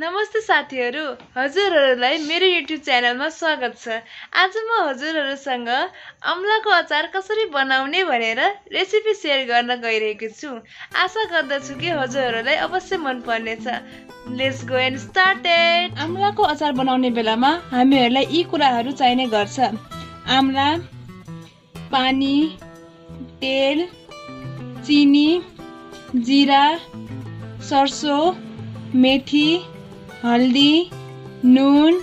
नमस्ते साथीहरू। हजुरहरूलाई मेरो युट्युब च्यानलमा स्वागत छ। आज म हजुरहरूसँग अम्लाको अचार कसरी बनाउने भनेर रेसिपी सेयर गर्न गइरहेको छु। आशा गर्दछु कि हजुरहरूलाई अवश्य मन पर्नेछ लेट्स गो एन्ड स्टार्टेड अम्लाको अचार बनाउने बेलामा हामीहरूलाई यी कुराहरू चाहिने गर्छ। आम्ला पानी तेल चिनी जिरा सर्सो मेथी हल्दी नुन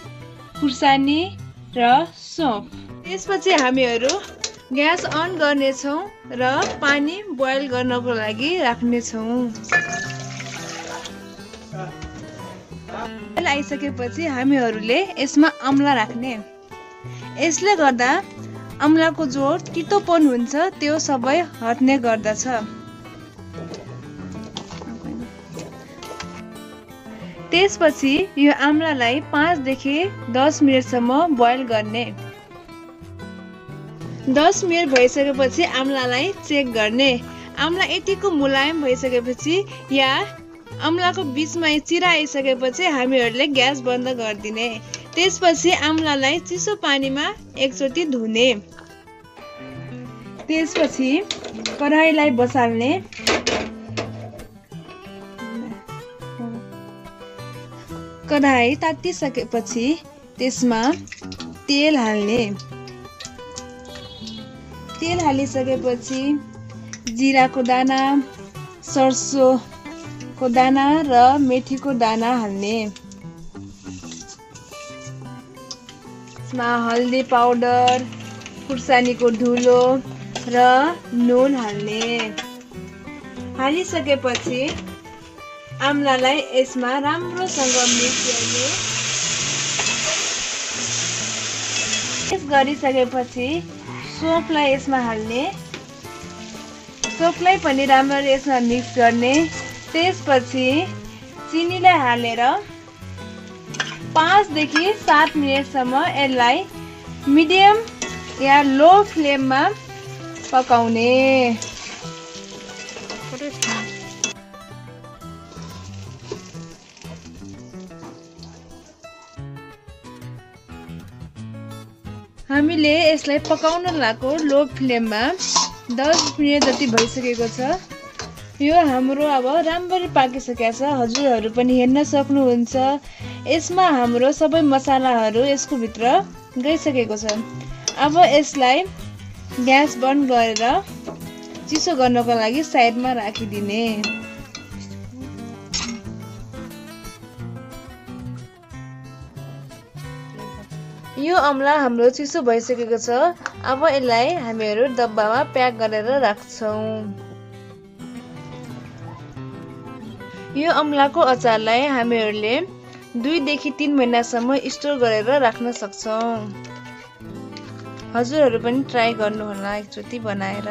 खुर्सानी र सोप। त्यसपछि हामीहरू ग्यास अन गर्नेछौँ र पानी बोइल गर्नको लागि राख्नेछौँ। आइसकेपछि हामीहरूले यसमा अम्ला राख्ने। यसले गर्दा अम्लाको जो तितोपन हुन्छ त्यो सबै हट्ने गर्दछ। त्यसपछि यो आम्लालाई पाँचदेखि दस मिनटसम्म बोइल गर्ने। दस मिनट भइसकेपछि आम्लालाई चेक गर्ने। आम्ला यतिको मुलायम भइसकेपछि या अम्लाको बिचमा चिरा आइसकेपछि हामीहरूले ग्यास बन्द गरिदिने। त्यसपछि आम्लालाई चिसो पानीमा एकचोटि धुने। त्यसपछि कराईलाई बसाल्ने। कराई तातिसकेपछि त्यसमा तेल हाल्ने। तेल हालिसकेपछि जिराको दाना सर्सोको दाना र मेथीको दाना हाल्ने। यसमा हल्दी पाउडर खुर्सानीको धुलो र नुन हाल्ने। हालिसकेपछि आम्लालाई यसमा राम्रोसँग मिक्स गर्ने मिक्स गरिसकेपछि सोपलाई यसमा हाल्ने। सोपलाई पनि राम्ररी यसमा मिक्स गर्ने। त्यसपछि चिनीलाई हालेर पाँचदेखि सात मिनटसम्म यसलाई मिडियम या लो फ्लेममा पकाउने। हामीले यसलाई पकाउन लगाएको लो फ्लेममा दस मिनट जति भइसकेको छ। यो हाम्रो अब राम्ररी पाकिसकेको छ। हजुरहरू पनि हेर्न सक्नुहुन्छ। यसमा हाम्रो सबै मसालाहरू यसको भित्र गइसकेको छ। अब यसलाई ग्यास बन्द गरेर चिसो गर्नको लागि साइडमा राखिदिने। यो अम्ला हाम्रो चिसो भइसकेको छ। अब यसलाई हामीहरू डब्बामा प्याक गरेर राख्छौँ। यो अम्लाको अचारलाई हामीहरूले दुईदेखि तिन महिनासम्म स्टोर गरेर राख्न सक्छौँ। हजुरहरू पनि ट्राई गर्नुहोला एकचोटि बनाएर।